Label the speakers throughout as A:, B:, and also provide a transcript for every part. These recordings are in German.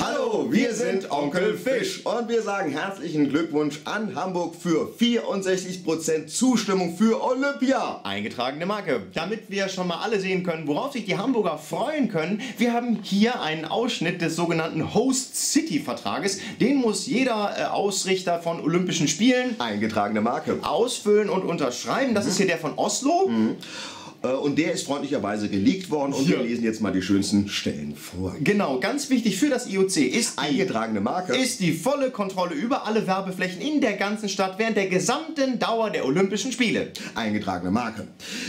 A: Hallo, wir sind Onkel Fisch und wir sagen herzlichen Glückwunsch an Hamburg für 64% Zustimmung für Olympia.
B: Eingetragene Marke. Damit wir schon mal alle sehen können, worauf sich die Hamburger freuen können, wir haben hier einen Ausschnitt des sogenannten Host City Vertrages. Den muss jeder äh, Ausrichter von Olympischen Spielen
A: Eingetragene Marke.
B: ausfüllen und unterschreiben. Das ist hier der von Oslo.
A: Äh, Und der ist freundlicherweise geleakt worden und
B: Hier.
A: wir lesen jetzt mal die schönsten Stellen vor.
B: Genau, ganz wichtig für das IOC ist die,
A: Eingetragene Marke.
B: ist die volle Kontrolle über alle Werbeflächen in der ganzen Stadt während der gesamten Dauer der Olympischen Spiele.
A: Eingetragene Marke.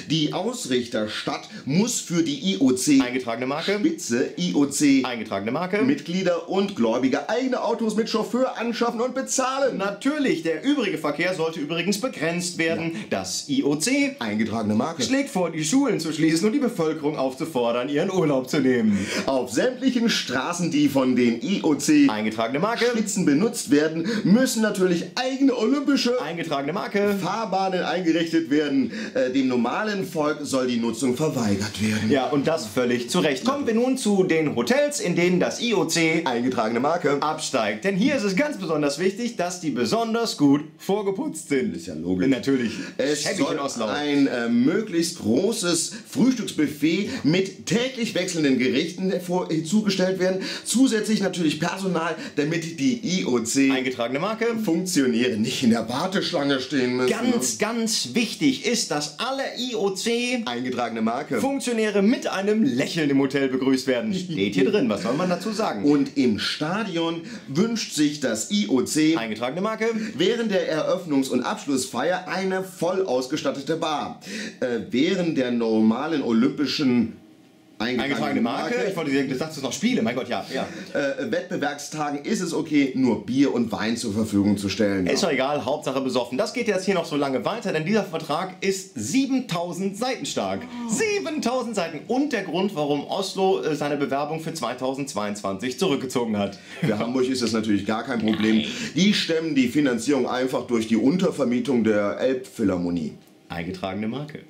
A: Die Ausrichterstadt muss für die IOC
B: Eingetragene Marke.
A: Spitze IOC
B: Eingetragene Marke.
A: Mitglieder und Gläubige eigene Autos mit Chauffeur anschaffen und bezahlen.
B: Natürlich, der übrige Verkehr sollte übrigens begrenzt werden. Das IOC
A: Eingetragene Marke.
B: schlägt vor, die Schulen zu schließen und die Bevölkerung aufzufordern, ihren Urlaub zu nehmen.
A: Auf sämtlichen Straßen, die von den IOC
B: Eingetragene Marke.
A: Spitzen benutzt werden, müssen natürlich eigene olympische
B: Eingetragene Marke.
A: Fahrbahnen eingerichtet werden. Äh, dem normalen Volk soll die Nutzung verweigert werden.
B: Ja, und das völlig zu Recht. Kommen wir nun zu den Hotels, in denen das IOC
A: Eingetragene Marke.
B: absteigt. Denn hier ist es ganz besonders wichtig, dass die besonders gut vorgeputzt sind.
A: Ist ja logisch.
B: Natürlich.
A: Es soll
B: in Oslo.
A: ein äh, möglichst großes Frühstücksbuffet mit täglich wechselnden Gerichten äh, zugestellt werden. Zusätzlich natürlich Personal, damit die IOC
B: Eingetragene Marke.
A: Funktionäre nicht in der Warteschlange stehen müssen.
B: Ganz, ganz wichtig ist, dass alle IOC
A: Eingetragene Marke.
B: Funktionäre mit einem Lächeln im Hotel begrüßt werden. Steht hier drin, was soll man dazu sagen?
A: Und im Stadion wünscht sich das IOC
B: Eingetragene Marke.
A: während der Eröffnungs- und Abschlussfeier eine voll ausgestattete Bar. Äh, während der normalen olympischen
B: Eingetragene Marke. Ich wollte sagen, das sagst du noch Spiele, mein Gott, ja. ja.
A: äh, Wettbewerbstagen ist es okay, nur Bier und Wein zur Verfügung zu stellen.
B: Ist doch egal, Hauptsache besoffen. Das geht jetzt hier noch so lange weiter, denn dieser Vertrag ist 7000 Seiten stark. 7000 Seiten. Und der Grund, warum Oslo äh, seine Bewerbung für 2022 zurückgezogen hat.
A: Für Hamburg ist das natürlich gar kein Problem. Die stemmen die Finanzierung einfach durch die Untervermietung der Elbphilharmonie.
B: Eingetragene Marke.